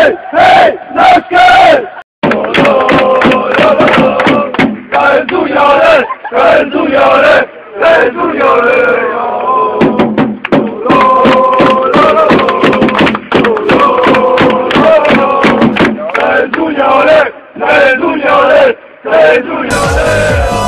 Hey, hey, let's go! 人住有人，人住有人，人住有人哟。人住有人，人住有人，人住有人。